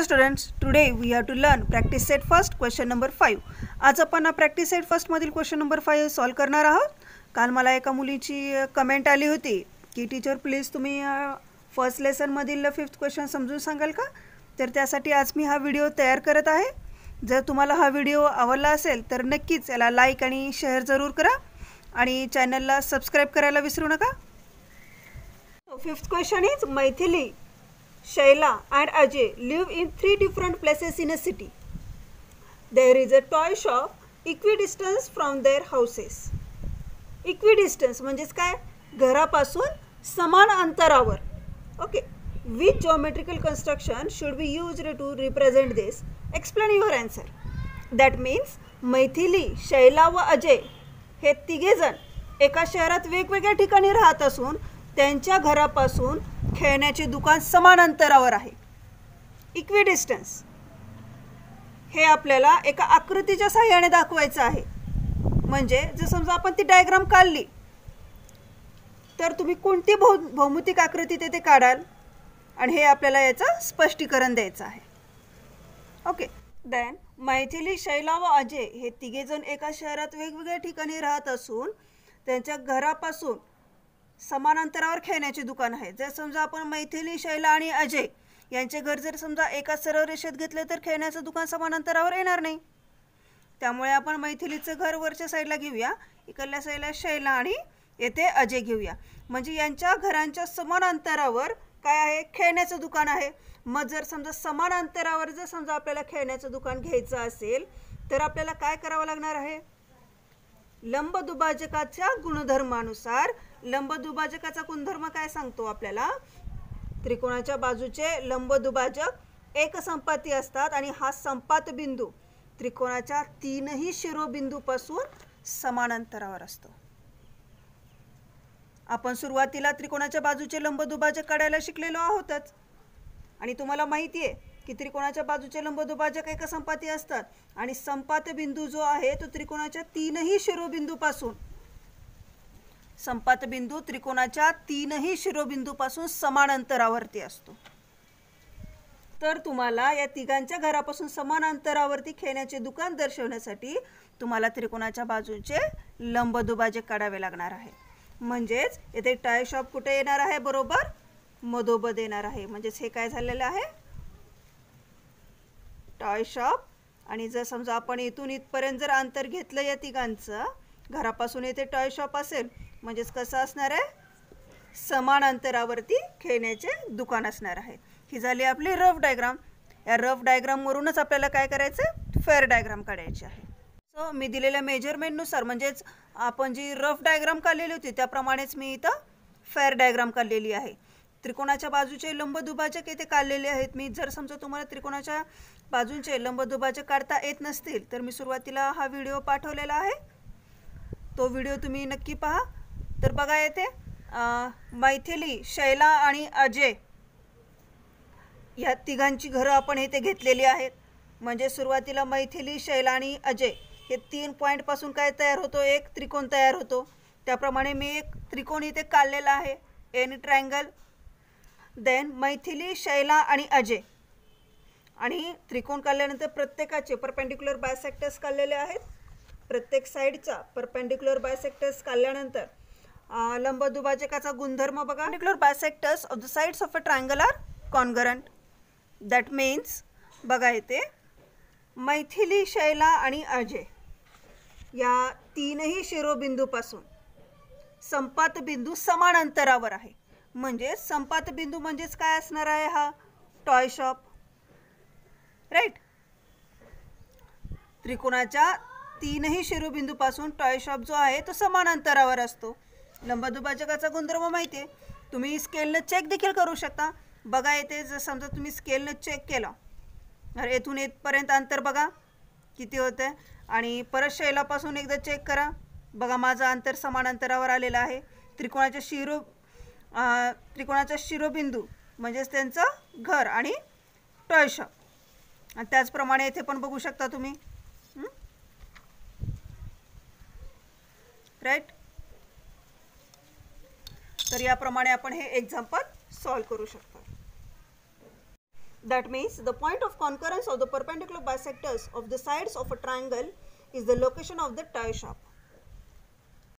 Hello students today we have to learn practice set first question number five आज आपण practice set फर्स्टमधील question number five solve करणार आहोत. काल मला एका मुलीची कमेंट आली होती की टीचर प्लीज तुम्ही फर्स्ट लेसनमधील फिफ्थ क्वेश्चन समजून सांगाल का? तर त्यासाठी आज मी हा व्हिडिओ तयार करत आहे. जर तुम्हाला हा व्हिडिओ आवडला असेल तर नक्कीच याला लाईक आणि शेअर जरूर करा आणि चॅनलला सबस्क्राईब करायला विसरू नका. Fifth question is Maithili. Shaila and Ajay live in three different places in a city. There is a toy shop equidistance from their houses. Equidistance म्हणजेच काय? घरापासून समान अंतरावर. Okay which geometrical construction should be use to represent this explain your answer that means Maithili Shaila व अजय हे तिघेजण एका शहरात वेगवेगळ्या ठिकाणी राहत असून त्यांच्या घरापासून खेळण्याचे दुकान समान अंतरावर आहे. इक्वी डिस्टन्स हे आपल्याला एका आकृतीच्या सहाय्याने दाखवायचं आहे. म्हणजे जर समजा आपण ती डायग्राम काढली तर तुम्ही कोणती भौ भौमितिक आकृती तेथे काढाल? आणि हे आपल्याला याचं स्पष्टीकरण द्यायचं आहे. ओके. देन मैथिली शैला व अजय हे तिघेजण एका शहरात वेगवेगळ्या ठिकाणी राहत असून त्यांच्या घरापासून समान अंतरावर खेळण्याचे दुकान आहे. जर समजा आपण मैथिली शैला आणि अजय यांचे घर जर समजा एका सरळ रेषेत घेतले तर खेळण्याचं दुकान समान अंतरावर येणार नाही. त्यामुळे आपण मैथिलीचं घर वरच्या साईडला घेऊया. इकडल्या साईडला शैला आणि येथे अजय घेऊया. म्हणजे यांच्या घरांच्या समान अंतरावर काय आहे? खेळण्याचं दुकान आहे. मग जर समजा समान अंतरावर जर समजा आपल्याला खेळण्याचं दुकान घ्यायचं असेल तर आपल्याला काय करावं लागणार आहे? लंबदुभाजकाच्या गुणधर्मानुसार लंब दुभाजकाचा गुणधर्म काय सांगतो आपल्याला? त्रिकोणाच्या बाजूचे लंब दुभाजक एक संपाती असतात आणि हा संपात बिंदू त्रिकोणाच्या तीनही शिरोबिंदूपासून समान अंतरावर असतो. आपण सुरुवातीला त्रिकोणाच्या बाजूचे लंब दुभाजक काढायला शिकलेलो आहोतच. आणि तुम्हाला माहिती आहे की त्रिकोणाच्या बाजूचे लंब दुभाजक एक संपाती असतात आणि संपात बिंदू जो आहे तो त्रिकोणाच्या तीनही शिरोबिंदूपासून संपात बिंदू त्रिकोणाच्या तीनही शिरोबिंदूपासून समान अंतरावरती असतो. तर तुम्हाला या तिघांच्या घरापासून समान अंतरावरती खेळण्याचे दुकान दर्शवण्यासाठी तुम्हाला त्रिकोणाच्या बाजूचे लंब दुभाजक काढावे लागणार आहे. म्हणजेच येथे टाय शॉप कुठे येणार आहे? बरोबर? मधोबद येणार आहे. म्हणजेच हे काय झालेलं आहे? Toy shop. आणि जर समजा आपण इथून इथपर्यंत जर अंतर घेतलं या तिघांचं घरापासून येथे टॉय शॉप असेल म्हणजेच कसं असणार आहे? समान अंतरावरती खेळण्याचे दुकान असणार आहे. ही झाली आपली रफ डायग्राम या रफ डायग्रामवरूनच आपल्याला काय करायचं? फेअर डायग्राम काढायची आहे. सो मी दिलेल्या मेजरमेंटनुसार म्हणजेच आपण जी रफ डायग्राम काढलेली होती त्याप्रमाणेच मी इथं फेअर डायग्राम काढलेली आहे. त्रिकोणाच्या बाजूचे लंब दुभाजक येथे काढलेले आहेत. मी जर समजा तुम्हाला त्रिकोणाच्या बाजूंचे लंब दुभाजक काढता येत नसतील तर मी सुरुवातीला हा व्हिडिओ पाठवलेला आहे. तो व्हिडिओ तुम्ही नक्की पहा. तर बघा येथे मैथिली शैला आणि अजय या तिघांची घरं आपण इथे घेतलेली आहेत. म्हणजे सुरुवातीला मैथिली शैला आणि अजय. हे तीन पॉईंटपासून काय तयार होतो? एक त्रिकोण तयार होतो. त्याप्रमाणे मी एक त्रिकोण इथे काढलेला आहे. An triangle then Maithili Shaila आणि अजय. आणि त्रिकोण काढल्यानंतर प्रत्येकाचे परपेंडिक्युलर बायसेक्टर्स काढलेले आहेत. प्रत्येक साईडचा परपेंडिक्युलर बायसेक्टर्स काढल्यानंतर लंब दुभाजकाचा गुणधर्म बघा. Particular bisectors of the sides of a triangle are congruent that means बघा येते मैथिली शैला आणि अजय या तीनही शिरोबिंदूपासून संपात बिंदू समान अंतरावर आहे. म्हणजे संपात बिंदू म्हणजेच काय असणार आहे हा? टॉय शॉप राईट त्रिकोणाच्या तीनही शिरोबिंदूपासून टॉय शॉप जो आहे तो समान अंतरावर असतो. लंबदुभाजकाचा गुणधर्म माहिती आहे तुम्ही स्केलनं चेक देखील करू शकता. बघा येते जर समजा तुम्ही स्केलनं चेक केलं तर येथून येथपर्यंत अंतर बघा. किती होतं आहे आणि परत शैलापासून एकदा चेक करा. बघा माझं अंतर समान अंतरावर आलेलं आहे. त्रिकोणाच्या शिरो त्रिकोणाचा शिरोबिंदू म्हणजेच त्यांचं घर आणि टॉय शॉप आणि त्याचप्रमाणे येथे पण बघू शकता तुम्ही. राईट? तर याप्रमाणे आपण हे एक्झाम्पल सॉल्व्ह करू शकतो. That means the point of concurrence of the perpendicular bisectors of the sides of a triangle is the location of the toy shop